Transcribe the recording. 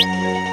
Música